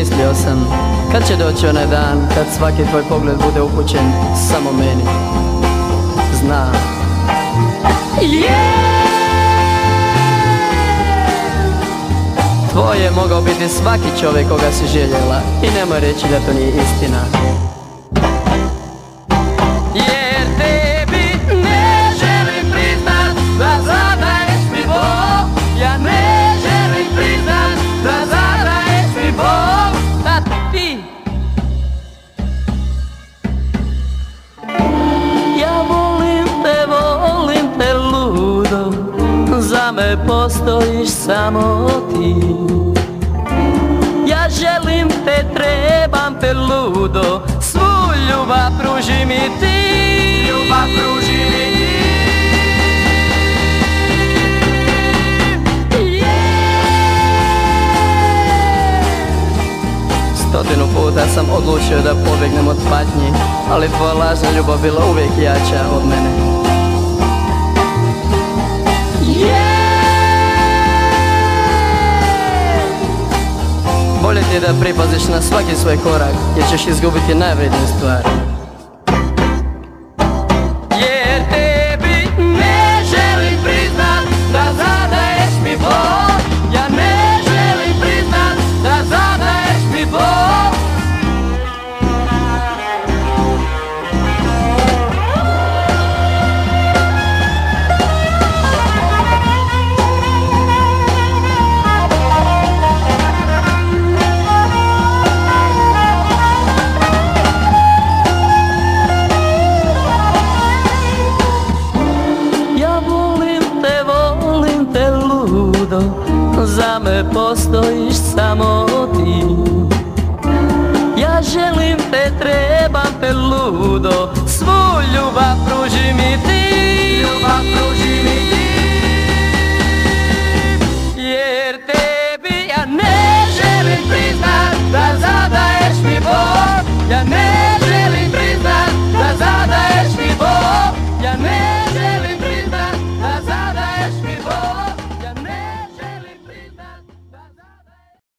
Mislio sam, kad će doći onaj dan Kad svaki tvoj pogled bude upućen samo meni. Znam. Tvoj je mogao biti svaki čovjek koga si željela I nemoj reći da to nije istina Za me postojiš samo ti. Ja želim te, trebam te ludo. Svu ljubav pruži mi ti. Ljubav pruži mi ti. Stotinu puta sam odlučio da pobjegnem od patnji Ali tvoja lažna ljubav bila uvijek jača od mene da pripaziš na svaki svoj korak Jer ćeš izgubiti najvredniju stvar postojiš samo ti. Ja želim te, trebam te ludo Svu ljubav pruži mi ti